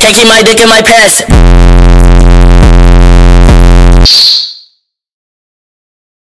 Can't keep my dick in my pants.